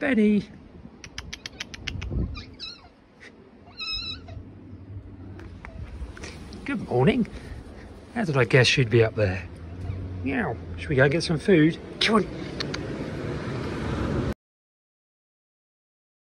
Benny. Good morning. How did I guess you'd be up there? Meow. Should we go get some food? Come on.